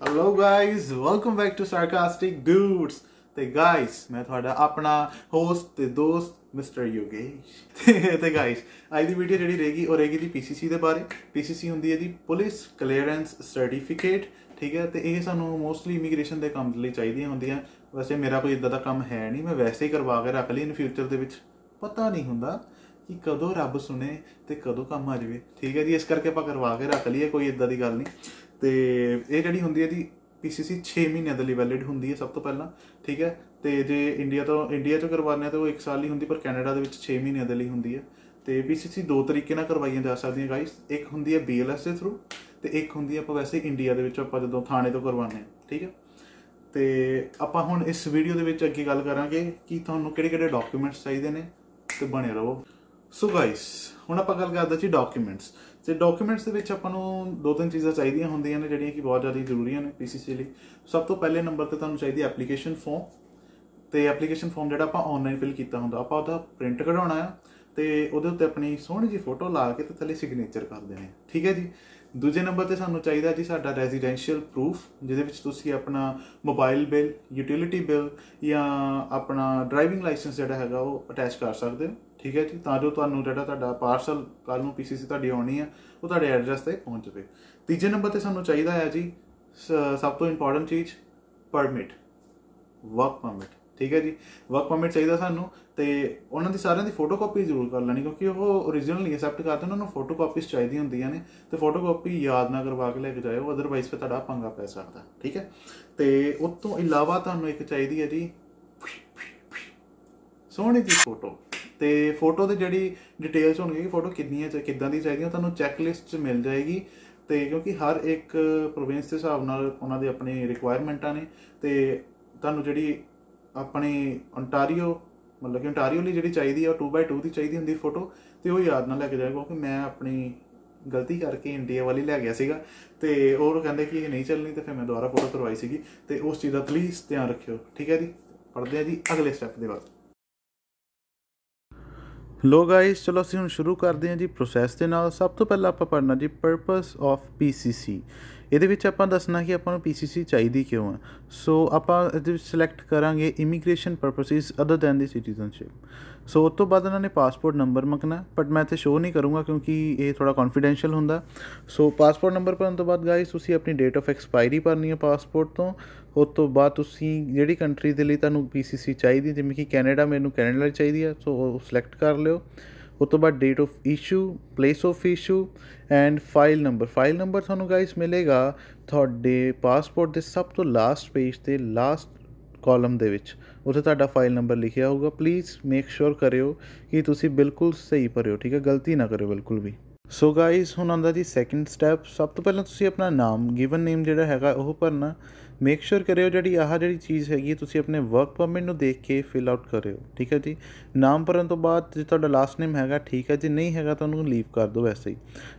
Hello guys welcome back to sarcastic dudes ਤੇ guys ਮੈਂ ਤੁਹਾਡਾ ਆਪਣਾ ਹੋਸਟ ਤੇ ਦੋਸਤ ਮਿਸਟਰ ਯੋਗੇਸ਼ ਤੇ- ਤੇ ਅੱਜ ਦੀ ਵੀਡੀਓ ਜਿਹੜੀ ਰਹੇਗੀ ਉਹ ਰਹੇਗੀ ਦੀ ਪੀਸੀਸੀ ਦੇ ਬਾਰੇ ਪੀਸੀਸੀ ਹੁੰਦੀ ਹੈ ਦੀ ਪੁਲਿਸ ਕਲੀਅਰੈਂਸ ਸਰਟੀਫਿਕੇਟ ਠੀਕ ਹੈ ਤੇ ਇਹ ਸਾਨੂੰ ਮੋਸਟਲੀ ਇਮੀਗ੍ਰੇਸ਼ਨ ਦੇ ਕੰਮ ਲਈ ਚਾਹੀਦੀਆਂ ਹੁੰਦੀਆਂ ਵੈਸੇ ਮੇਰਾ ਕੋਈ ਇਦਾਂ ਦਾ ਕੰਮ ਹੈ ਨਹੀਂ ਮੈਂ ਵੈਸੇ ਹੀ ਕਰਵਾ ਕੇ ਰੱਖ ਲਈ ਇਨ ਫਿਊਚਰ ਦੇ ਵਿੱਚ ਪਤਾ ਨਹੀਂ ਹੁੰਦਾ ਕਿ ਕਦੋਂ ਰੱਬ ਸੁਣੇ ਤੇ ਕਦੋਂ ਕੰਮ ਆ ਜਾਵੇ ਠੀਕ ਹੈ ਜੀ ਇਸ ਕਰਕੇ ਆਪਾਂ ਕਰਵਾ ਕੇ ਰੱਖ ਲਈਏ ਕੋਈ ਇਦਾਂ ਦੀ ਗੱਲ ਨਹੀਂ ਤੇ ਇਹ ਜਿਹੜੀ ਹੁੰਦੀ ਹੈ ਦੀ ਪੀਸੀਸੀ 6 ਮਹੀਨਿਆਂ ਦੇ ਲਈ ਵੈਲਿਡ ਹੁੰਦੀ ਹੈ ਸਭ ਤੋਂ ਪਹਿਲਾਂ, ਠੀਕ ਹੈ? ਤੇ ਜੇ ਇੰਡੀਆ ਤੋਂ ਇੰਡੀਆ ਤੋਂ ਕਰਵਾਉਂਦੇ ਆ ਤਾਂ ਉਹ 1 ਸਾਲ ਲਈ ਹੁੰਦੀ, ਪਰ ਕੈਨੇਡਾ ਦੇ ਵਿੱਚ 6 ਮਹੀਨਿਆਂ ਦੇ ਲਈ ਹੁੰਦੀ ਹੈ। ਤੇ ਪੀਸੀਸੀ ਦੋ ਤਰੀਕੇ ਨਾਲ ਕਰਵਾਈਆਂ ਜਾ ਸਕਦੀਆਂ ਗਾਇਸ ਇੱਕ ਹੁੰਦੀ ਹੈ ਬੀਐਲਐਸ ਦੇ ਥਰੂ ਤੇ ਇੱਕ ਹੁੰਦੀ ਹੈ ਆਪਾਂ ਵੈਸੇ ਇੰਡੀਆ ਦੇ ਵਿੱਚ ਆਪਾਂ ਜਦੋਂ ਥਾਣੇ ਤੋਂ ਕਰਵਾਉਂਦੇ ਹਾਂ, ਠੀਕ ਹੈ? ਤੇ ਆਪਾਂ ਹੁਣ ਇਸ ਵੀਡੀਓ ਦੇ ਵਿੱਚ ਅੱਗੇ ਗੱਲ ਕਰਾਂਗੇ ਕਿ ਤੁਹਾਨੂੰ ਕਿਹੜੇ-ਕਿਹੜੇ ਡਾਕੂਮੈਂਟਸ ਚਾਹੀਦੇ ਨੇ ਤੇ ਬਣੇ ਰਹੋ। ਸੋ ਗਾਇਸ ਹੁਣ ਆਪਾਂ ਗੱਲ ਕਰਦੇ ਜੀ ਡਾਕੂਮੈਂਟਸ ਤੇ ਡਾਕੂਮੈਂਟਸ ਦੇ ਵਿੱਚ ਆਪਾਂ ਨੂੰ ਦੋ ਤਿੰਨ ਚੀਜ਼ਾਂ ਚਾਹੀਦੀਆਂ ਹੁੰਦੀਆਂ ਨੇ, ਜਿਹੜੀਆਂ ਕਿ ਬਹੁਤ ਜ਼ਿਆਦਾ ਜ਼ਰੂਰੀਆਂ ਨੇ ਪੀਸੀਸੀ ਲਈ। ਸਭ ਤੋਂ ਪਹਿਲੇ ਨੰਬਰ ਤੇ ਤੁਹਾਨੂੰ ਚਾਹੀਦੀ ਹੈ ਐਪਲੀਕੇਸ਼ਨ ਫਾਰਮ ਤੇ ਐਪਲੀਕੇਸ਼ਨ ਫਾਰਮ ਜਿਹੜਾ ਆਪਾਂ ਆਨਲਾਈਨ ਫਿਲ ਕੀਤਾ ਹੁੰਦਾ, ਆਪਾਂ ਉਹਦਾ ਪ੍ਰਿੰਟ ਕਢਾਉਣਾ ਆ ਤੇ ਉਹਦੇ ਉੱਤੇ ਆਪਣੀ ਸੋਹਣੀ ਜੀ ਫੋਟੋ ਲਾ ਕੇ ਤੇ ਥੱਲੇ ਸਿਗਨੇਚਰ ਕਰ ਦੇਣੇ। ਠੀਕ ਹੈ ਜੀ? ਦੂਜੇ ਨੰਬਰ ਤੇ ਸਾਨੂੰ ਚਾਹੀਦਾ ਜੀ ਸਾਡਾ ਰੈਜ਼ੀਡੈਂਸ਼ੀਅਲ ਪ੍ਰੂਫ ਜਿਹਦੇ ਵਿੱਚ ਤੁਸੀਂ ਆਪਣਾ ਮੋਬਾਈਲ ਬਿੱਲ ਯੂਟਿਲਿਟੀ ਬਿੱਲ ਜਾਂ ਆਪਣਾ ਡਰਾਈਵਿੰਗ ਲਾਇਸੈਂਸ ਜਿਹੜਾ ਹੈਗਾ ਉਹ ਅਟੈਚ ਕਰ ਸਕਦੇ ਹੋ। ਠੀਕ ਹੈ ਜੀ? ਤਾਂ ਜੋ ਤੁਹਾਨੂੰ ਜਿਹੜਾ ਤੁਹਾਡਾ ਪਾਰਸਲ ਕੱਲ ਨੂੰ ਪੀਸੀਸੀ ਤੁਹਾਡੀ ਆਉਣੀ ਆ, ਉਹ ਤੁਹਾਡੇ ਐਡਰੈਸ ਤੇ ਪਹੁੰਚ ਜਾਵੇ। ਤੀਜੇ ਨੰਬਰ ਤੇ ਸਾਨੂੰ ਚਾਹੀਦਾ ਹੈ ਜੀ, ਸ- ਸਭ ਤੋਂ ਇੰਪੋਰਟੈਂਟ ਚੀਜ਼ ਪਰਮਿਟ ਵਰਕ ਪਰਮਿਟ ਠੀਕ ਹੈ ਜੀ ਵਰਕ ਪਰਮਿਟ ਚਾਹੀਦਾ ਸਾਨੂੰ ਤੇ ਉਹਨਾਂ ਦੀ ਸਾਰਿਆਂ ਦੀ ਫੋਟੋਕਾਪੀ ਜ਼ਰੂਰ ਕਰ ਲੈਣੀ ਕਿਉਂਕਿ ਉਹ ਓਰੀਜਨਲ ਨਹੀਂ ਐਕਸੈਪਟ ਕਰਦੇ ਉਹਨਾਂ ਨੂੰ ਫੋਟੋਕਾਪੀਸ ਚਾਹੀਦੀਆਂ ਹੁੰਦੀਆਂ ਨੇ ਤੇ ਫੋਟੋਕਾਪੀ ਯਾਦ ਨਾ ਕਰਵਾ ਕੇ ਲੈ ਕੇ ਜਾਇਓ ਅਦਰਵਾਈਜ਼ ਫਿਰ ਤੁਹਾਡਾ ਪੰਗਾ ਪੈ ਸਕਦਾ, ਠੀਕ ਹੈ। ਤੇ ਉਸ ਤੋਂ ਇਲਾਵਾ ਤੁਹਾਨੂੰ ਇੱਕ ਚਾਹੀਦੀ ਹੈ ਜੀ, ਸੋਹਣੀ ਦੀ ਫੋਟੋ ਤੇ ਫੋਟੋ ਦੇ ਜਿਹੜੀ ਡਿਟੇਲਸ ਹੋਣਗੇ ਕਿ ਫੋਟੋ ਕਿੰਨੀਆਂ ਚ, ਕਿੱਦਾਂ ਦੀ ਚਾਹੀਦੀਆਂ, ਤੁਹਾਨੂੰ ਚੈੱਕ ਲਿਸਟ ਚ ਮਿਲ ਜਾਏਗੀ ਤੇ ਕਿਉਂਕਿ ਹਰ ਇੱਕ ਪ੍ਰੋਵਿੰਸ ਦੇ ਹਿਸਾਬ ਨਾਲ ਉਹਨਾਂ ਦੇ ਆਪਣੀ ਰਿਕੁਆਇਰਮੈਂਟਾਂ ਨੇ ਤੇ ਤੁਹਾਨੂੰ ਜਿਹੜੀ ਆਪਣੇ ਓਨਟਾਰੀਓ ਮਤਲਬ ਕਿ ਓਨਟਾਰੀਓ ਲਈ ਜਿਹੜੀ ਚਾਹੀਦੀ ਆ, ਉਹ 2x2 ਦੀ ਚਾਹੀਦੀ ਹੁੰਦੀ ਫੋਟੋ ਤੇ ਉਹ ਯਾਦ ਨਾਲ ਲੈ ਕੇ ਜਾਇਓ ਕਿਉਂਕਿ ਮੈਂ ਆਪਣੀ ਗਲਤੀ ਕਰਕੇ ਇੰਡੀਆ ਵਾਲੀ ਲੈ ਗਿਆ ਸੀਗਾ, ਤੇ ਉਹ ਕਹਿੰਦੇ ਕਿ ਇਹ ਨਹੀਂ ਚੱਲਣੀ, ਤੇ ਫਿਰ ਮੈਂ ਦੁਬਾਰਾ ਫੋਟੋ ਕਰਵਾਈ ਸੀਗੀ, ਤੇ ਉਸ ਚੀਜ਼ ਦਾ ਪਲੀਜ਼ ਧਿਆਨ ਰੱਖਿਓ, ਠੀਕ ਹੈ ਜੀ? ਪੜਦੇ ਆ ਜੀ ਅਗਲੇ ਸਟੈਪ ਦੇ ਬਾਅਦ। ਲੋ ਗਾਇਸ ਚਲੋ ਅਸੀਂ ਹੁਣ ਸ਼ੁਰੂ ਕਰਦੇ ਹਾਂ ਜੀ ਪ੍ਰੋਸੈਸ ਦੇ ਨਾਲ। ਸਭ ਤੋਂ ਪਹਿਲਾਂ ਆਪਾਂ ਪੜਨਾ ਜੀ ਪਰਪਸ ਆਫ ਪੀਸੀਸੀ ਇਹਦੇ ਵਿੱਚ ਆਪਾਂ ਦੱਸਣਾ ਕਿ ਆਪਾਂ ਨੂੰ ਪੀਸੀਸੀ ਚਾਹੀਦੀ ਕਿਉਂ ਹੈ ਸੋ ਆਪਾਂ ਇਹਦੇ ਵਿੱਚ ਸਿਲੈਕਟ ਕਰਾਂਗੇ immigration purposes other than the citizenship so ਉਸ ਤੋਂ ਬਾਅਦ ਇਹਨਾਂ ਨੇ ਪਾਸਪੋਰਟ ਨੰਬਰ ਮੰਗਣਾ ਬਟ ਮੈਂ ਇੱਥੇ ਸ਼ੋਅ ਨਹੀਂ ਕਰੂੰਗਾ ਕਿਉਂਕਿ ਇਹ ਥੋੜਾ ਕੌਨਫੀਡੈਂਸ਼ੀਅਲ ਹੁੰਦਾ। ਸੋ ਪਾਸਪੋਰਟ ਨੰਬਰ ਭਰਨ ਤੋਂ ਬਾਅਦ ਗਾਇਸ ਤੁਸੀਂ ਆਪਣੀ ਡੇਟ ਆਫ ਐਕਸਪਾਇਰੀ ਭਰਨੀ ਹੈ ਪਾਸਪੋਰਟ ਤੋਂ। ਉਸ ਤੋਂ ਬਾਅਦ ਤੁਸੀਂ ਜਿਹੜੀ ਕੰਟਰੀ ਦੇ ਲਈ ਤੁਹਾਨੂੰ ਪੀਸੀਸੀ ਚਾਹੀਦੀ, ਜਿਵੇਂ ਕਿ ਕੈਨੇਡਾ ਮੈਨੂੰ ਕੈਨੇਡਾ ਲਈ ਚਾਹੀਦੀ ਹੈ ਸੋ ਉਹ ਸਿਲੈਕਟ ਕਰ ਲਿਓ। ਉਸ ਤੋਂ ਬਾਅਦ date of issue place of issue and file number file number ਤੁਹਾਨੂੰ ਗਾਇਸ ਮਿਲੇਗਾ ਤੁਹਾਡੇ ਪਾਸਪੋਰਟ ਦੇ ਸਭ ਤੋਂ ਲਾਸਟ ਪੇਜ ਤੇ ਲਾਸਟ ਕਾਲਮ ਦੇ ਵਿੱਚ। ਉੱਥੇ ਤੁਹਾਡਾ ਫਾਈਲ ਨੰਬਰ ਲਿਖਿਆ ਹੋਊਗਾ। ਪਲੀਜ਼ ਮੇਕ ਸ਼ੋਰ ਕਰਿਓ ਕਿ ਤੁਸੀਂ ਬਿਲਕੁਲ ਸਹੀ ਭਰਿਓ, ਠੀਕ ਹੈ? ਗਲਤੀ ਨਾ ਕਰਿਓ ਬਿਲਕੁਲ ਵੀ। ਸੋ ਗਾਇਸ ਹੁਣ ਆਉਂਦਾ ਜੀ ਸੈਕੰਡ ਸਟੈਪ ਸਭ ਤੋਂ ਪਹਿਲਾਂ ਤੁਸੀਂ ਆਪਣਾ ਨਾਮ ਗਿਵਨ ਨੇਮ ਜਿਹੜਾ ਹੈਗਾ ਉਹ ਭਰਨਾ। ਮੇਕ ਸ਼ੋਰ ਕਰਿਓ ਜਿਹੜੀ ਆਹ ਜਿਹੜੀ ਚੀਜ਼ ਹੈਗੀ ਤੁਸੀਂ ਆਪਣੇ ਵਰਕ ਪਰਮਿਟ ਨੂੰ ਦੇਖ ਕੇ ਫਿਲ ਆਊਟ ਕਰਿਓ, ਠੀਕ ਹੈ ਜੀ? ਨਾਮ ਭਰਨ ਤੋਂ ਬਾਅਦ ਜੇ ਤੁਹਾਡਾ ਲਾਸਟ ਨੇਮ ਹੈਗਾ, ਠੀਕ ਹੈ ਜੀ, ਨਹੀਂ ਹੈਗਾ ਤਾਂ ਉਹਨੂੰ ਲੀਵ ਕਰ ਦਿਓ ਵੈਸੇ ਹੀ।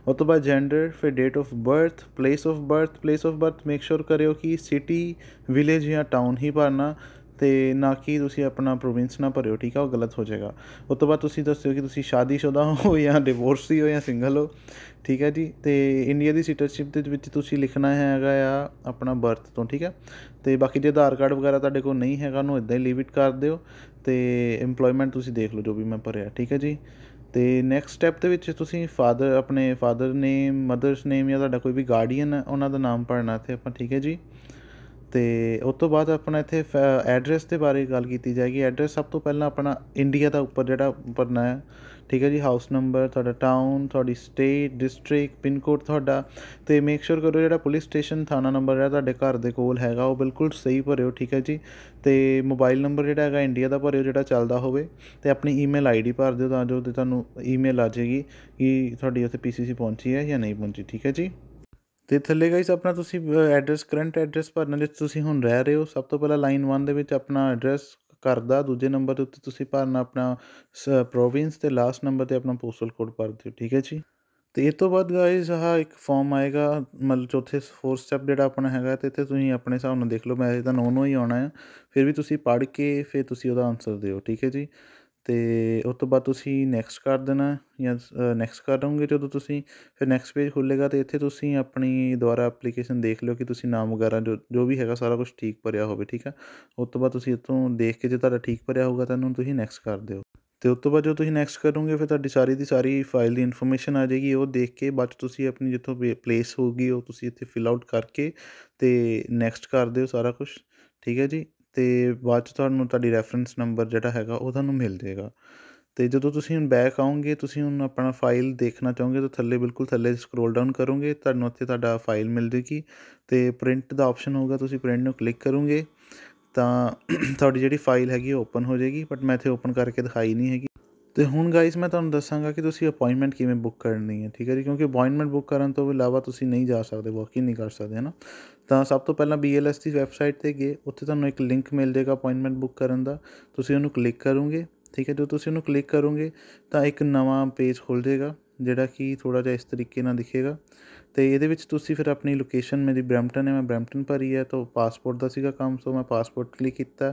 ਉਸ ਤੋਂ ਬਾਅਦ ਜੈਂਡਰ ਫਿਰ date of birth place of birth place of birth make sure ਕਰਿਓ ਕਿ ਸਿਟੀ ਵਿਲੇਜ ਜਾਂ ਟਾਊਨ ਹੀ ਭਰਨਾ। ਅਤੇ ਨਾ ਕਿ ਤੁਸੀਂ ਆਪਣਾ ਪ੍ਰੋਵਿੰਸ ਨਾ ਭਰਿਓ, ਠੀਕ ਆ? ਉਹ ਗਲਤ ਹੋ ਜਾਏਗਾ। ਉਸ ਤੋਂ ਬਾਅਦ ਤੁਸੀਂ ਦੱਸਿਓ ਕਿ ਤੁਸੀਂ ਸ਼ਾਦੀशुदा ਹੋ ਜਾਂ ਡਿਵੋਰਸੀ ਹੋ ਜਾਂ ਸਿੰਗਲ ਹੋ, ਠੀਕ ਹੈ ਜੀ? ਤੇ ਇੰਡੀਆ ਦੀ ਸਿਟੀਜ਼ਨਸ਼ਿਪ ਦੇ ਵਿੱਚ ਤੁਸੀਂ ਲਿਖਣਾ ਹੈਗਾ ਆ ਆਪਣਾ ਬਰਥ ਤੋਂ, ਠੀਕ ਹੈ ਤੇ ਬਾਕੀ ਜੇ ਆਧਾਰ ਕਾਰਡ ਵਗੈਰਾ ਤੁਹਾਡੇ ਕੋਲ ਨਹੀਂ ਹੈਗਾ, ਉਹਨੂੰ ਇਦਾਂ ਹੀ ਲੀਵ ਇਟ ਕਰ ਦਿਓ ਤੇ EMPLOYMENT ਤੁਸੀਂ ਦੇਖ ਲਓ ਜੋ ਵੀ ਮੈਂ ਭਰਿਆ, ਠੀਕ ਹੈ ਜੀ? ਤੇ ਨੈਕਸਟ ਸਟੈਪ ਦੇ ਵਿੱਚ ਤੁਸੀਂ ਫਾਦਰ ਆਪਣੇ ਫਾਦਰ ਨੇਮ ਮਦਰਸ ਨੇਮ ਜਾਂ ਤੁਹਾਡਾ ਕੋਈ ਵੀ ਗਾਰਡੀਅਨ ਹੈ ਉਹਨਾਂ ਦਾ ਨਾਮ ਭਰਨਾ ਇੱਥੇ ਆਪਾਂ, ਠੀਕ ਹੈ ਜੀ? ਅਤੇ ਉਹ ਤੋਂ ਬਾਅਦ ਆਪਣਾ ਇੱਥੇ ਐਡਰੈਸ ਦੇ ਬਾਰੇ ਗੱਲ ਕੀਤੀ ਜਾਏਗੀ। ਐਡਰੈੱਸ ਸਭ ਤੋਂ ਪਹਿਲਾਂ ਆਪਣਾ ਇੰਡੀਆ ਦਾ ਉੱਪਰ ਜਿਹੜਾ ਭਰਨਾ ਹੈ। ਠੀਕ ਹੈ ਜੀ ਹਾਊਸ ਨੰਬਰ ਤੁਹਾਡਾ ਟਾਊਨ ਤੁਹਾਡੀ ਸਟੇਟ ਡਿਸਟ੍ਰਿਕਟ ਪਿਨ ਕੋਡ ਤੁਹਾਡਾ। ਅਤੇ ਮੇਕ ਸ਼ੋਰ ਕਰੋ ਜਿਹੜਾ ਪੁਲਿਸ ਸਟੇਸ਼ਨ ਥਾਣਾ ਨੰਬਰ ਹੈ, ਤੁਹਾਡੇ ਘਰ ਦੇ ਕੋਲ ਹੈਗਾ, ਉਹ ਬਿਲਕੁਲ ਸਹੀ ਭਰਿਓ, ਠੀਕ ਹੈ ਜੀ। ਤੇ ਮੋਬਾਈਲ ਨੰਬਰ ਜਿਹੜਾ ਹੈਗਾ ਇੰਡੀਆ ਦਾ ਭਰਿਓ, ਜਿਹੜਾ ਚੱਲਦਾ ਹੋਵੇ। ਤੇ ਆਪਣੀ ਈਮੇਲ ਆਈਡੀ ਭਰ ਦਿਓ ਤਾਂ ਜੋ ਤੇ ਤੁਹਾਨੂੰ ਈਮੇਲ ਆ ਜਾਏਗੀ ਕਿ ਤੁਹਾਡੀ ਉੱਥੇ ਪੀਸੀਸੀ ਪਹੁੰਚੀ ਹੈ ਜਾਂ ਨਹੀਂ ਪਹੁੰਚੀ, ਠੀਕ ਹੈ ਜੀ। ਤੇ ਥੱਲੇ ਗਾਈਸ ਆਪਣਾ ਤੁਸੀਂ ਐਡਰੈਸ ਕਰੰਟ ਐਡਰੈਸ ਭਰਨਾ ਜਿੱਥੇ ਤੁਸੀਂ ਹੁਣ ਰਹਿ ਰਹੇ ਹੋ। ਸਭ ਤੋਂ ਪਹਿਲਾਂ ਲਾਈਨ 1 ਦੇ ਵਿੱਚ ਆਪਣਾ ਐਡਰੈਸ ਦਾ ਦੂਜੇ ਨੰਬਰ ਦੇ ਉੱਤੇ ਤੁਸੀਂ ਭਰਨਾ ਆਪਣਾ ਪ੍ਰੋਵਿੰਸ ਤੇ ਲਾਸਟ ਨੰਬਰ ਤੇ ਆਪਣਾ ਪੋਸਟਲ ਕੋਡ ਭਰ ਦਿਓ, ਠੀਕ ਹੈ ਜੀ? ਤੇ ਇਹ ਤੋਂ ਬਾਅਦ ਗਾਇਸ ਆਹ ਇੱਕ ਫਾਰਮ ਆਏਗਾ, ਮਤਲਬ ਚੌਥੇ ਫੋਰਥ ਸਟੈਪ ਜਿਹੜਾ ਆਪਣਾ ਹੈਗਾ, ਤੇ ਇੱਥੇ ਤੁਸੀਂ ਆਪਣੇ ਹਿਸਾਬ ਨਾਲ ਦੇਖ ਲਓ, ਮੈਂ ਤਾਂ ਨੋ ਨੋ ਹੀ ਆਉਣਾ ਹੈ ਫਿਰ ਵੀ ਤੁਸੀਂ ਪੜ੍ਹ ਕੇ, ਫਿਰ ਤੁਸੀਂ ਉਹਦਾ ਆਨਸਰ ਦਿਓ, ਠੀਕ ਹੈ ਜੀ? ਅਤੇ ਉਹ ਤੋਂ ਬਾਅਦ ਤੁਸੀਂ ਨੈਕਸਟ ਕਰ ਦੇਣਾ ਜਾਂ ਨੈਕਸਟ ਕਰ ਦੋਗੇ ਜਦੋਂ ਤੁਸੀਂ, ਫਿਰ ਨੈਕਸਟ ਪੇਜ ਖੁੱਲ੍ਹੇਗਾ ਤੇ ਇੱਥੇ ਤੁਸੀਂ ਆਪਣੀ ਦੁਬਾਰਾ ਐਪਲੀਕੇਸ਼ਨ ਦੇਖ ਲਿਓ ਕਿ ਤੁਸੀਂ ਨਾਮ ਵਗੈਰਾ ਜੋ ਜੋ ਵੀ ਹੈਗਾ ਸਾਰਾ ਕੁਛ ਠੀਕ ਭਰਿਆ ਹੋਵੇ, ਠੀਕ ਆ? ਉਸ ਤੋਂ ਬਾਅਦ ਤੁਸੀਂ ਇੱਥੋਂ ਦੇਖ ਕੇ ਜੇ ਤੁਹਾਡਾ ਠੀਕ ਭਰਿਆ ਹੋਊਗਾ ਤਾਂ ਉਹਨੂੰ ਤੁਸੀਂ ਨੈਕਸਟ ਕਰ ਦਿਓ। ਅਤੇ ਉਸ ਤੋਂ ਬਾਅਦ ਜਦੋਂ ਤੁਸੀਂ ਨੈਕਸਟ ਕਰੋਗੇ, ਫਿਰ ਤੁਹਾਡੀ ਸਾਰੀ ਦੀ ਸਾਰੀ ਫਾਈਲ ਦੀ ਇਨਫੋਰਮੇਸ਼ਨ ਆ ਜਾਏਗੀ, ਉਹ ਦੇਖ ਕੇ ਬਾਅਦ 'ਚ ਤੁਸੀਂ ਆਪਣੀ ਜਿੱਥੋਂ ਪਲੇਸ ਹੋਊਗੀ, ਉਹ ਤੁਸੀਂ ਇੱਥੇ ਫਿਲ ਆਊਟ ਕਰਕੇ ਅਤੇ ਨੈਕਸਟ ਕਰ ਦਿਓ ਸਾਰਾ ਕੁਛ, ਠੀਕ ਹੈ ਜੀ? ਅਤੇ ਬਾਅਦ 'ਚ ਤੁਹਾਨੂੰ ਤੁਹਾਡੀ ਰੈਫਰੈਂਸ ਨੰਬਰ ਜਿਹੜਾ ਹੈਗਾ ਉਹ ਤੁਹਾਨੂੰ ਮਿਲ ਜਾਏਗਾ। ਅਤੇ ਜਦੋਂ ਤੁਸੀਂ ਹੁਣ ਬੈਕ ਆਓਗੇ, ਤੁਸੀਂ ਹੁਣ ਆਪਣਾ ਫਾਈਲ ਦੇਖਣਾ ਚਾਹੋਗੇ ਤਾਂ ਥੱਲੇ ਬਿਲਕੁਲ ਥੱਲੇ ਸਕਰੋਲ ਡਾਊਨ ਕਰੋਗੇ, ਤੁਹਾਨੂੰ ਉੱਥੇ ਤੁਹਾਡਾ ਫਾਈਲ ਮਿਲ ਜੇਗੀ ਅਤੇ ਪ੍ਰਿੰਟ ਦਾ ਆਪਸ਼ਨ ਹੋਊਗਾ, ਤੁਸੀਂ ਪ੍ਰਿੰਟ ਨੂੰ ਕਲਿੱਕ ਕਰੋਗੇ ਤਾਂ ਤੁਹਾਡੀ ਜਿਹੜੀ ਫਾਈਲ ਹੈਗੀ ਓਪਨ ਹੋ ਜਾਏਗੀ ਬਟ ਮੈਂ ਇੱਥੇ ਓਪਨ ਕਰਕੇ ਦਿਖਾਈ ਨਹੀਂ ਹੈਗੀ। ਅਤੇ ਹੁਣ ਗਾਇਸ ਮੈਂ ਤੁਹਾਨੂੰ ਦੱਸਾਂਗਾ ਕਿ ਤੁਸੀਂ ਅਪਾਇੰਟਮੈਂਟ ਕਿਵੇਂ ਬੁੱਕ ਕਰਨੀ ਹੈ, ਠੀਕ ਹੈ ਜੀ? ਕਿਉਂਕਿ ਅਪਾਇੰਟਮੈਂਟ ਬੁੱਕ ਕਰਨ ਤੋਂ ਇਲਾਵਾ ਤੁਸੀਂ ਨਹੀਂ ਜਾ ਸਕਦੇ ਵਾਕ ਨਹੀਂ ਕਰ ਸਕਦੇ ਹੈ ਨਾ ਤਾਂ ਸਭ ਤੋਂ ਪਹਿਲਾਂ BLS ਦੀ ਵੈਬਸਾਈਟ ਤੇ ਗਏ, ਉੱਥੇ ਤੁਹਾਨੂੰ ਇੱਕ ਲਿੰਕ ਮਿਲ ਜਾਏਗਾ ਅਪਾਇੰਟਮੈਂਟ ਬੁੱਕ ਕਰਨ ਦਾ। ਤੁਸੀਂ ਉਹਨੂੰ ਕਲਿੱਕ ਕਰੋਗੇ, ਠੀਕ ਹੈ? ਜਦੋਂ ਤੁਸੀਂ ਉਹਨੂੰ ਕਲਿੱਕ ਕਰੋਗੇ ਤਾਂ ਇੱਕ ਨਵਾਂ ਪੇਜ ਖੁੱਲ ਜਾਏਗਾ, ਜਿਹੜਾ ਕਿ ਥੋੜਾ ਜਿਹਾ ਇਸ ਤਰੀਕੇ ਨਾਲ ਦਿਖੇਗਾ। ਅਤੇ ਇਹਦੇ ਵਿੱਚ ਤੁਸੀਂ ਫਿਰ ਆਪਣੀ ਲੋਕੇਸ਼ਨ ਮੇਰੀ ਬਰੈਂਪਟਨ ਹੈ, ਮੈਂ ਬ੍ਰੈਂਪਟਨ ਭਰੀ ਹੈ, ਤਾਂ ਪਾਸਪੋਰਟ ਦਾ ਸੀਗਾ ਕੰਮ ਸੋ ਮੈਂ ਪਾਸਪੋਰਟ ਕਲਿੱਕ ਕੀਤਾ।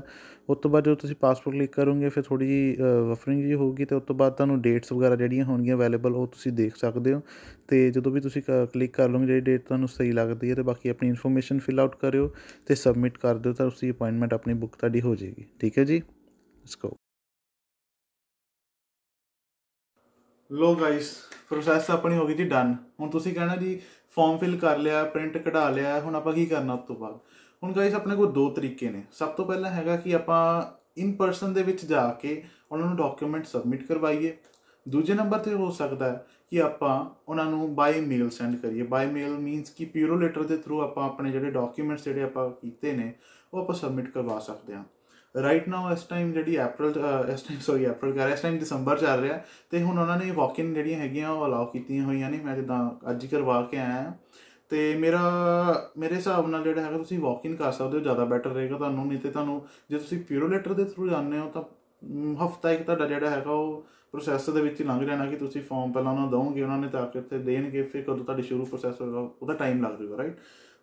ਉਸ ਤੋਂ ਬਾਅਦ ਜਦੋਂ ਤੁਸੀਂ ਪਾਸਪੋਰਟ ਕਲਿੱਕ ਕਰੋਗੇ, ਫਿਰ ਥੋੜੀ ਜੀ ਵਫਰਿੰਗ ਜੀ ਹੋਊਗੀ, ਤੇ ਉਸ ਤੋਂ ਬਾਅਦ ਤੁਹਾਨੂੰ ਡੇਟਸ ਵਗੈਰਾ ਜਿਹੜੀਆਂ ਹੋਣਗੀਆਂ ਅਵੇਲੇਬਲ ਉਹ ਤੁਸੀਂ ਦੇਖ ਸਕਦੇ ਹੋ। ਤੇ ਜਦੋਂ ਵੀ ਤੁਸੀਂ ਕਲਿੱਕ ਕਰ ਲਓਗੇ, ਜਿਹੜੀ ਡੇਟ ਤੁਹਾਨੂੰ ਸਹੀ ਲੱਗਦੀ ਹੈ, ਤੇ ਬਾਕੀ ਆਪਣੀ ਇਨਫੋਰਮੇਸ਼ਨ ਫਿਲ ਆਊਟ ਕਰਿਓ ਤੇ ਸਬਮਿਟ ਕਰ ਦਿਓ, ਤਾਂ ਤੁਸੀਂ ਅਪਾਇੰਟਮੈਂਟ ਆਪਣੀ ਬੁੱਕ ਤੁਹਾਡੀ ਹੋ ਜਾਏਗੀ। ਠੀਕ ਹੈ ਜੀ? ਲੈਟਸ ਗੋ ਲੋ ਗਾਇਸ ਪ੍ਰੋਸੈਸ ਆਪਣੀ ਹੋ ਗਈ ਜੀ ਡਨ ਹੁਣ ਤੁਸੀਂ ਕਹਿਣਾ ਜੀ ਫਾਰਮ ਫਿਲ ਕਰ ਲਿਆ ਪ੍ਰਿੰਟ ਕਢਾ ਲਿਆ, ਹੁਣ ਆਪਾਂ ਕੀ ਕਰਨਾ ਉਸ ਤੋਂ ਬਾਅਦ? ਹੁਣ ਗਾਇਸ ਆਪਣੇ ਕੋਲ ਦੋ ਤਰੀਕੇ ਨੇ। ਸਭ ਤੋਂ ਪਹਿਲਾਂ ਹੈਗਾ ਕਿ ਆਪਾਂ ਇਨ ਪਰਸਨ ਦੇ ਵਿੱਚ ਜਾ ਕੇ ਉਹਨਾਂ ਨੂੰ ਡਾਕੂਮੈਂਟ ਸਬਮਿਟ ਕਰਵਾਈਏ। ਦੂਜੇ ਨੰਬਰ ਤੇ ਹੋ ਸਕਦਾ ਹੈ ਕਿ ਆਪਾਂ ਉਹਨਾਂ ਨੂੰ ਬਾਈ ਮੇਲ ਸੈਂਡ ਕਰੀਏ। ਬਾਈ ਮੇਲ ਮੀਨਸ ਕਿ ਪਿਊਰੋ ਲੈਟਰ ਦੇ ਥਰੂ ਆਪਾਂ ਆਪਣੇ ਜਿਹੜੇ ਡਾਕੂਮੈਂਟਸ ਜਿਹੜੇ ਆਪਾਂ ਕੀਤੇ ਨੇ, ਉਹ ਆਪਾਂ ਸਬਮਿਟ ਕਰਵਾ ਸਕਦੇ ਹਾਂ। ਰਾਈਟ ਨਾਓ ਇਸ ਟਾਈਮ ਜਿਹੜੀ April ਇਸ ਟਾਈਮ ਸੌਰੀ April ਕਰ ਇਸ ਟਾਈਮ ਦਸੰਬਰ ਚੱਲ ਰਿਹਾ। ਤੇ ਹੁਣ ਉਹਨਾਂ ਨੇ ਵਾਕ ਇਨ ਜਿਹੜੀਆਂ ਹੈਗੀਆਂ, ਉਹ ਅਲਾਉ ਕੀਤੀਆਂ ਹੋਈਆਂ ਨੇ। ਮੈਂ ਜਿੱਦਾਂ ਅੱਜ ਹੀ ਕਰਵਾ ਕੇ ਆਇਆ ਤੇ ਮੇਰਾ, ਮੇਰੇ ਹਿਸਾਬ ਨਾਲ ਜਿਹੜਾ ਹੈਗਾ, ਤੁਸੀਂ ਵਾਕ ਇਨ ਕਰ ਸਕਦੇ ਹੋ, ਜ਼ਿਆਦਾ ਬੈਟਰ ਰਹੇਗਾ ਤੁਹਾਨੂੰ। ਨਹੀਂ ਤੇ ਤੁਹਾਨੂੰ, ਜੇ ਤੁਸੀਂ ਪਿਊਰੋ ਲੈਟਰ ਦੇ ਥਰੂ ਜਾਂਦੇ ਹੋ, ਤਾਂ ਹਫਤਾ ਇੱਕ ਤੁਹਾਡਾ ਜਿਹੜਾ ਹੈਗਾ, ਉਹ ਪ੍ਰੋਸੈਸ ਦੇ ਵਿੱਚ ਲੰਘ ਜਾਣਾ ਕਿ ਤੁਸੀਂ ਫਾਰਮ ਪਹਿਲਾਂ ਉਹਨਾਂ ਨੂੰ ਦੋਗੇ ਉਹਨਾਂ ਨੇ ਤਾਂ ਕਿ ਉੱਥੇ ਦੇਣਗੇ, ਫਿਰ ਕਦੋਂ ਤੁਹਾਡੀ ਸ਼ੁਰੂ ਪ੍ਰੋਸੈਸ ਹੋਏਗਾ, ਉਹਦਾ ਟਾਈਮ ਲੱਗ ਜਾਊਗਾ ਰਾਈਟ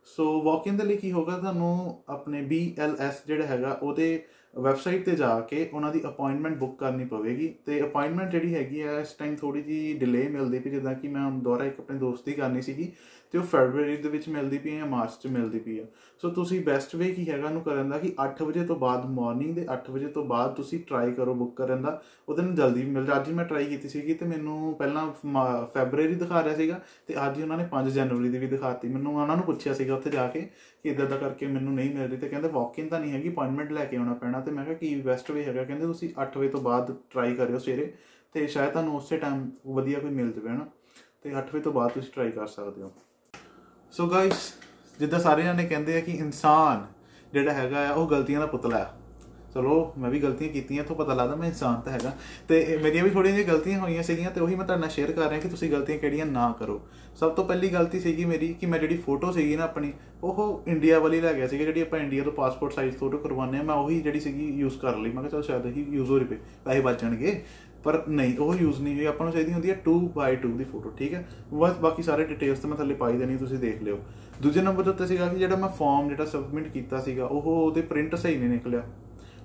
ਸੋ ਵਾਕ ਇਨ ਦੇ ਲਈ ਕੀ ਹੋਗਾ ਤੁਹਾਨੂੰ ਆਪਣੇ BLS ਜਿਹੜਾ ਹੈਗਾ, ਉਹਦੇ ਵੈਬਸਾਈਟ ਤੇ ਜਾ ਕੇ ਉਹਨਾਂ ਦੀ ਅਪਾਇੰਟਮੈਂਟ ਬੁੱਕ ਕਰਨੀ ਪਵੇਗੀ ਤੇ ਅਪਾਇੰਟਮੈਂਟ ਜਿਹੜੀ ਹੈਗੀ ਹੈ ਇਸ ਟਾਈਮ ਥੋੜੀ ਜੀ ਡਿਲੇ ਮਿਲਦੀ ਪਈ, ਜਿੱਦਾਂ ਕਿ ਮੈਂ ਹੁਣ ਇੱਕ ਆਪਣੇ ਦੋਸਤ ਦੀ ਕਰਨੀ ਸੀਗੀ ਤੇ ਉਹ ਫੈਬਰੂਅਰੀ ਦੇ ਵਿੱਚ ਮਿਲਦੀ ਪਈ ਹੈ ਜਾਂ ਮਾਰਚ 'ਚ ਮਿਲਦੀ ਪਈ ਹੈ ਸੋ ਤੁਸੀਂ ਬੈਸਟ ਵੇ ਕੀ ਹੈਗਾ ਉਹਨੂੰ ਕਰਨ ਦਾ ਕਿ 8 ਵਜੇ ਤੋਂ ਬਾਅਦ ਮਾਰਨਿੰਗ ਦੇ 8 ਵਜੇ ਤੋਂ ਬਾਅਦ ਤੁਸੀਂ ਟਰਾਈ ਕਰੋ ਬੁੱਕ ਕਰਨ ਦਾ, ਉਹਦੇ ਨਾਲ ਜਲਦੀ ਮਿਲ ਜਾ। ਅੱਜ ਹੀ ਮੈਂ ਟਰਾਈ ਕੀਤੀ ਸੀਗੀ ਤੇ ਮੈਨੂੰ ਪਹਿਲਾਂ ਫੈਬਰੂਅਰੀ ਦਿਖਾ ਰਿਹਾ ਸੀਗਾ ਤੇ ਅੱਜ ਹੀ ਉਹਨਾਂ ਨੇ 5 ਜਨਵਰੀ ਦੀ ਵੀ ਦਿਖਾਤੀ। ਮੈਨੂੰ ਉਹਨਾਂ ਨੂੰ ਪੁੱਛਿਆ ਸੀਗਾ ਉੱਥੇ ਜਾ ਕੇ ਕਿ ਇਦਾਂ ਦਾ ਕਰਕੇ ਮੈਨੂੰ ਨਹੀਂ ਮਿਲ ਰਹੀ ਤੇ ਕਹਿੰਦੇ ਵਾਕ ਇਨ ਤਾਂ ਨਹੀਂ ਹੈਗੀ ਅਪਾਇੰਟਮੈਂਟ ਲੈ ਕੇ ਆਉਣਾ ਪੈਣਾ। ਤੇ ਮੈਂ ਕਿਹਾ ਕਿ ਬੈਸਟ ਵੇ ਹੈਗਾ। ਕਹਿੰਦੇ ਤੁਸੀਂ 8 ਵਜੇ ਤੋਂ ਬਾਅਦ ਟਰਾਈ ਕਰਿਓ ਸਵੇਰੇ ਤੇ ਸ਼ਾਇਦ ਤੁਹਾਨੂੰ ਉਸੇ ਟਾਈਮ ਵਧੀਆ ਕੋਈ ਮਿਲ ਜਾਵੇ, ਹਨਾ? ਤੇ 8 ਵਜੇ ਤੋਂ ਬਾਅਦ ਤੁਸੀਂ ਟਰਾਈ ਕਰ ਸਕਦੇ ਹੋ। ਸੋ ਗਾਇਸ ਜਿੱਦਾਂ ਸਾਰੇ ਜਾਣੇ ਕਹਿੰਦੇ ਆ ਕਿ ਇਨਸਾਨ ਜਿਹੜਾ ਹੈਗਾ ਆ, ਉਹ ਗਲਤੀਆਂ ਦਾ ਪੁਤਲਾ ਹੈ ਚਲੋ, ਮੈਂ ਵੀ ਗਲਤੀਆਂ ਕੀਤੀਆਂ ਤੋਂ ਪਤਾ ਲੱਗਦਾ ਮੈਂ ਇਨਸਾਨ ਤਾਂ ਹੈਗਾ। ਤੇ ਮੇਰੀਆਂ ਵੀ ਥੋੜੀਆਂ ਜਿਹੀਆਂ ਗਲਤੀਆਂ ਹੋਈਆਂ ਸੀਗੀਆਂ ਤੇ ਉਹੀ ਮੈਂ ਤੁਹਾਡੇ ਨਾਲ ਸ਼ੇਅਰ ਕਰ ਰਿਹਾ ਕਿ ਤੁਸੀਂ ਗਲਤੀਆਂ ਕਿਹੜੀਆਂ ਨਾ ਕਰੋ। ਸਭ ਤੋਂ ਪਹਿਲੀ ਗਲਤੀ ਸੀਗੀ ਮੇਰੀ ਕਿ ਮੈਂ ਜਿਹੜੀ ਫੋਟੋ ਸੀਗੀ ਨਾ ਆਪਣੀ, ਉਹ ਇੰਡੀਆ ਵਾਲੀ ਲੈ ਗਿਆ ਸੀਗਾ, ਜਿਹੜੀ ਆਪਾਂ ਇੰਡੀਆ ਤੋਂ ਪਾਸਪੋਰਟ ਸਾਈਜ਼ ਫੋਟੋ ਕਰਵਾਉਂਦੇ ਆ ਮੈਂ ਉਹੀ ਜਿਹੜੀ ਸੀਗੀ ਯੂਜ਼ ਕਰ ਲਈ। ਮੈਂ ਕਿਹਾ ਚਲ ਸ਼ਾਇਦ ਇਹੀ ਯੂਜ਼ ਹੋ ਰਹੀ ਪਏ ਪੈਸੇ ਬਚਣਗੇ ਪਰ ਨਹੀਂ, ਉਹ ਯੂਜ਼ ਨਹੀਂ ਹੋਈ। ਆਪਾਂ ਨੂੰ ਚਾਹੀਦੀ ਹੁੰਦੀ ਹੈ 2x2 ਦੀ ਫੋਟੋ ਠੀਕ ਹੈ? ਬਸ ਬਾਕੀ ਸਾਰੇ ਡਿਟੇਲਸ ਤਾਂ ਮੈਂ ਥੱਲੇ ਪਾਈ ਦੇਣੀ, ਤੁਸੀਂ ਦੇਖ ਲਿਓ। ਦੂਜੇ ਨੰਬਰ ਉੱਤੇ ਸੀਗਾ ਕਿ ਜਿਹੜਾ ਮੈਂ ਫਾਰਮ ਜਿਹੜਾ ਸਬਮਿਟ ਕੀਤਾ ਸੀਗਾ, ਉਹ ਉਹਦੇ ਪ੍ਰਿੰਟ ਸਹੀ ਨਹੀਂ ਨਿਕਲਿਆ।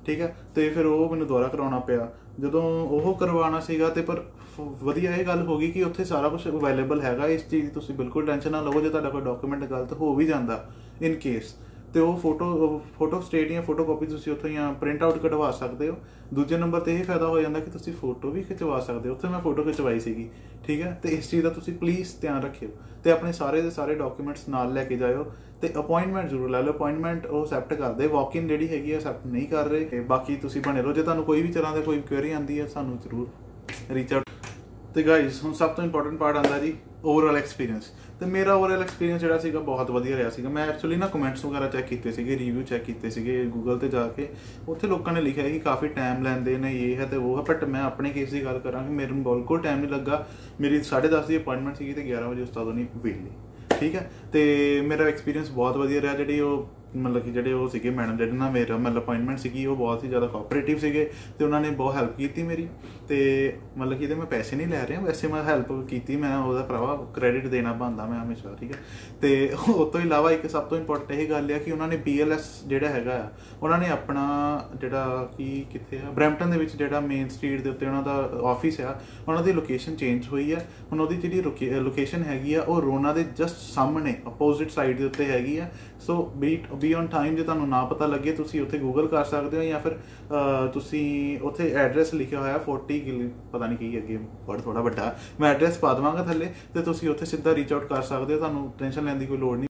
ਠੀਕ ਹੈ? ਤੇ ਫਿਰ ਉਹ ਮੈਨੂੰ ਦੁਬਾਰਾ ਕਰਾਉਣਾ ਪਿਆ। ਜਦੋਂ ਉਹ ਕਰਵਾਉਣਾ ਸੀਗਾ ਤੇ ਪਰ ਵਧੀਆ ਇਹ ਗੱਲ ਹੋ ਗਈ ਕਿ ਉੱਥੇ ਸਾਰਾ ਕੁਝ ਅਵੇਲੇਬਲ ਹੈਗਾ। ਇਸ ਚੀਜ਼ ਦੀ ਤੁਸੀਂ ਬਿਲਕੁਲ ਟੈਨਸ਼ਨ ਨਾ ਲਵੋ, ਜੇ ਤੁਹਾਡਾ ਕੋਈ ਡਾਕੂਮੈਂਟ ਗਲਤ ਹੋ ਵੀ ਜਾਂਦਾ ਇਨ ਕੇਸ ਤੇ ਉਹ ਫੋਟੋ ਫੋਟੋ ਸਟੇਟ ਜਾਂ ਫੋਟੋ ਕਾਪੀ ਤੁਸੀਂ ਉੱਥੋਂ ਜਾਂ ਪ੍ਰਿੰਟ ਆਊਟ ਕਢਵਾ ਸਕਦੇ ਹੋ। ਦੂਜੇ ਨੰਬਰ ਤੇ ਇਹ ਫਾਇਦਾ ਹੋ ਜਾਂਦਾ ਕਿ ਤੁਸੀਂ ਫੋਟੋ ਵੀ ਖਿਚਵਾ ਸਕਦੇ ਹੋ। ਉੱਥੇ ਮੈਂ ਫੋਟੋ ਖਿਚਵਾਈ ਸੀਗੀ, ਠੀਕ ਹੈ? ਤੇ ਇਸ ਚੀਜ਼ ਦਾ ਤੁਸੀਂ ਪਲੀਜ਼ ਧਿਆਨ ਰੱਖਿਓ। ਤੇ ਆਪਣੇ ਸਾਰੇ ਦੇ ਸਾਰੇ ਡਾਕੂਮੈਂਟਸ ਨਾਲ ਲੈ ਕੇ ਜਾਇਓ। ਤੇ ਅਪਾਇੰਟਮੈਂਟ ਜ਼ਰੂਰ ਲੈ ਲਓ। ਅਪਾਇੰਟਮੈਂਟ ਉਹ ਅਸੈਪਟ ਕਰਦੇ। ਵਾਕ ਇਨ ਜਿਹੜੀ ਹੈਗੀ ਆ ਅਸੈਪਟ ਨਹੀਂ ਕਰ ਰਹੇ। ਤੇ ਬਾਕੀ ਤੁਸੀਂ ਬਣੇ ਰਹੋ। ਜੇ ਤੁਹਾਨੂੰ ਕੋਈ ਵੀ ਤਰ੍ਹਾਂ ਦਾ ਕੋਈ ਕੁਐਰੀ ਆਂਦੀ ਹੈ ਸਾਨੂੰ ਜ਼ਰੂਰ ਰੀਚ ਆਊਟ ਤੇ ਗਾਇਸ ਹੁਣ ਸਭ ਤੋਂ ਇੰਪੋਰਟੈਂਟ ਪਾਰਟ ਆਂਦਾ ਜੀ ਓਵਰਆਲ ਐਕਸਪੀਰੀਅੰਸ ਤੇ ਮੇਰਾ ਓਵਰਆਲ ਐਕਸਪੀਰੀਅੰਸ ਜਿਹੜਾ ਸੀਗਾ, ਬਹੁਤ ਵਧੀਆ ਰਿਹਾ ਸੀਗਾ। ਮੈਂ ਐਕਚੁਅਲੀ ਨਾ ਕਮੈਂਟਸ ਵਗੈਰਾ ਚੈੱਕ ਕੀਤੇ ਸੀਗੇ ਰਿਵਿਊ ਚੈੱਕ ਕੀਤੇ ਸੀਗੇ ਗੂਗਲ ਤੇ ਜਾ ਕੇ। ਉੱਥੇ ਲੋਕਾਂ ਨੇ ਲਿਖਿਆ ਕਿ ਕਾਫੀ ਟਾਈਮ ਲੈਂਦੇ ਨੇ, ਇਹ ਹੈ ਤੇ ਉਹ ਹੈ। ਬਟ ਮੈਂ ਆਪਣੇ ਕੇਸ ਦੀ ਗੱਲ ਕਰਾਂ ਕਿ ਮੇਰੇ ਨੂੰ ਬਿਲਕੁਲ ਟਾਈਮ ਨਹੀਂ ਲੱਗਾ। ਮੇਰੀ 10:30 ਦੀ ਅਪਾਇੰਟਮੈਂਟ ਸੀਗੀ ਤੇ 11 ਵਜੇ ਉਸਤਾਦੋਂ ਨੇ ਵੇਲੀ ਠੀਕ ਹੈ। ਤੇ ਮੇਰਾ ਐਕਸਪੀਰੀਅੰਸ ਬਹੁਤ ਵਧੀਆ ਰਿਹਾ। ਜਿਹੜੀ ਉਹ ਮਤਲਬ ਕਿ ਜਿਹੜੇ ਉਹ ਸੀਗੇ ਮੈਡਮ ਜਿਹੜੇ ਨਾਲ ਮੇਰਾ ਮਤਲਬ ਅਪਾਇੰਟਮੈਂਟ ਸੀਗੀ, ਉਹ ਬਹੁਤ ਹੀ ਜ਼ਿਆਦਾ ਕੋਆਪਰੇਟਿਵ ਸੀਗੇ ਤੇ ਉਹਨਾਂ ਨੇ ਬਹੁਤ ਹੈਲਪ ਕੀਤੀ ਮੇਰੀ ਤੇ ਮਤਲਬ ਕਿ ਇਹਦੇ ਮੈਂ ਪੈਸੇ ਨਹੀਂ ਲੈ ਰਿਹਾ, ਵੈਸੇ ਮੈਂ ਹੈਲਪ ਕੀਤੀ, ਮੈਂ ਉਹਦਾ ਭਰਾਵਾ ਕ੍ਰੈਡਿਟ ਦੇਣਾ ਬੰਦਾ ਮੈਂ ਹਮੇਸ਼ਾ, ਠੀਕ ਹੈ। ਤੇ ਉਸ ਤੋਂ ਇਲਾਵਾ ਇੱਕ ਸਭ ਤੋਂ ਇੰਪੋਰਟੈਂਟ ਇਹ ਗੱਲ ਹੈ ਕਿ ਉਹਨਾਂ ਨੇ BLS ਜਿਹੜਾ ਹੈਗਾ ਆ, ਉਹਨਾਂ ਨੇ ਆਪਣਾ ਜਿਹੜਾ ਕਿ ਕਿੱਥੇ ਆ, ਬ੍ਰੈਂਪਟਨ ਦੇ ਵਿੱਚ ਜਿਹੜਾ ਮੇਨ ਸਟਰੀਟ ਦੇ ਉੱਤੇ ਉਹਨਾਂ ਦਾ ਆਫਿਸ ਆ, ਉਹਨਾਂ ਦੀ ਲੋਕੇਸ਼ਨ ਚੇਂਜ ਹੋਈ ਆ। ਹੁਣ ਉਹਦੀ ਜਿਹੜੀ ਲੋਕੇਸ਼ਨ ਹੈਗੀ ਆ, ਉਹ ਰੋਨਾ ਦੇ ਜਸਟ ਸਾਹਮਣੇ ਅਪੋਜ਼ਿਟ ਸਾਈਡ ਦੇ ਉੱਤੇ ਹੈਗੀ ਆ। So be be on time ਜੇ ਤੁਹਾਨੂੰ ਨਾ ਪਤਾ ਲੱਗੇ, ਤੁਸੀਂ ਉੱਥੇ ਗੂਗਲ ਕਰ ਸਕਦੇ ਹੋ ਜਾਂ ਫਿਰ ਤੁਸੀਂ ਉੱਥੇ ਐਡਰੈਸ ਲਿਖਿਆ ਹੋਇਆ 40 ਕਿਲ ਪਤਾ ਨਹੀਂ ਕੀ ਅੱਗੇ ਵਰਡ ਥੋੜਾ ਵੱਡਾ, ਮੈਂ ਐਡਰੈਸ ਪਾ ਦਵਾਂਗਾ ਥੱਲੇ ਤੇ ਤੁਸੀਂ ਉੱਥੇ ਸਿੱਧਾ ਰੀਚ ਆਊਟ ਕਰ ਸਕਦੇ ਹੋ, ਤੁਹਾਨੂੰ ਟੈਨਸ਼ਨ ਲੈਣ ਦੀ ਕੋਈ ਲੋੜ ਨਹੀਂ